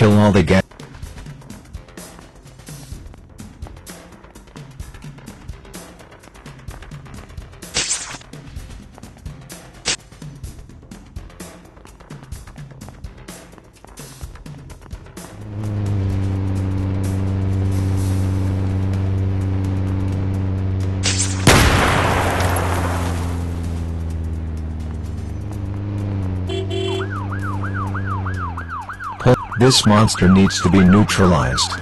kill all the guys. This monster needs to be neutralized.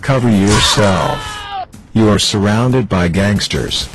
Cover yourself. You are surrounded by gangsters.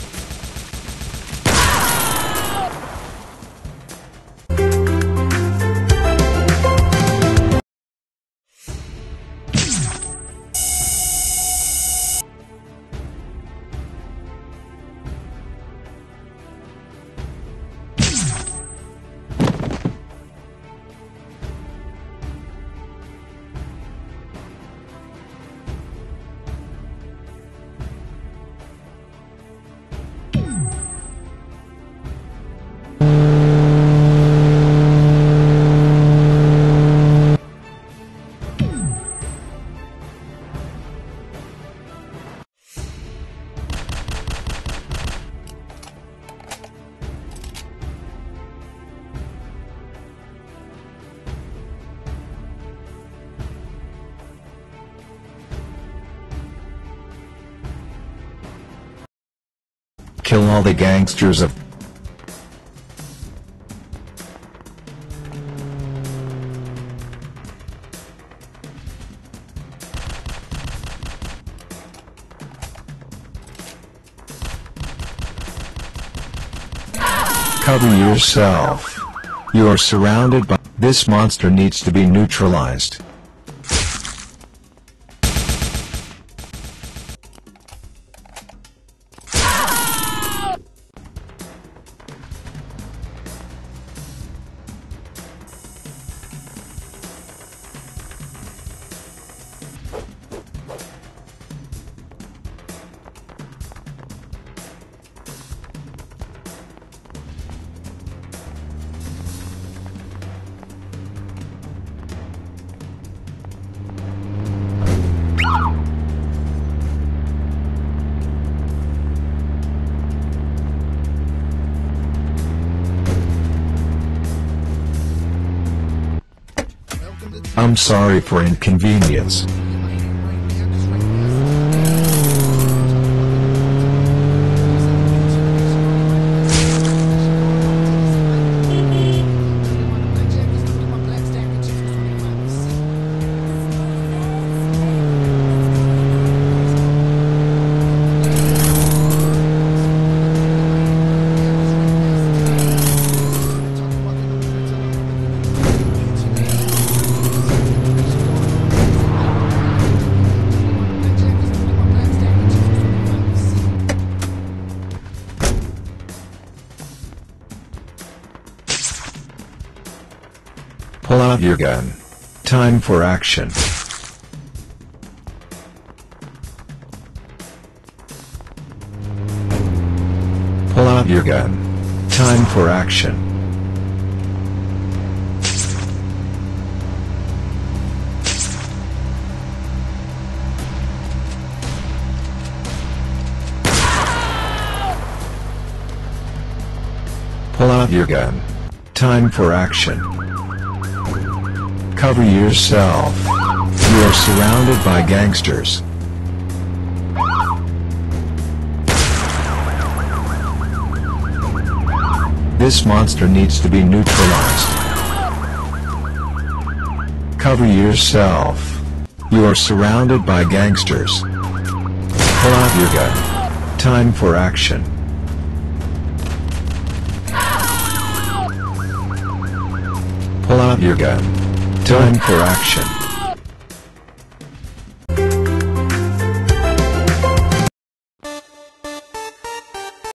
Kill all the gangsters of Cover yourself. You are surrounded by- This monster needs to be neutralized. I'm sorry for inconvenience. Pull out your gun. Time for action. Pull out your gun. Time for action. Pull out your gun. Time for action. Cover yourself. You are surrounded by gangsters. This monster needs to be neutralized. Cover yourself. You are surrounded by gangsters. Pull out your gun. Time for action. Pull out your gun. Time for action.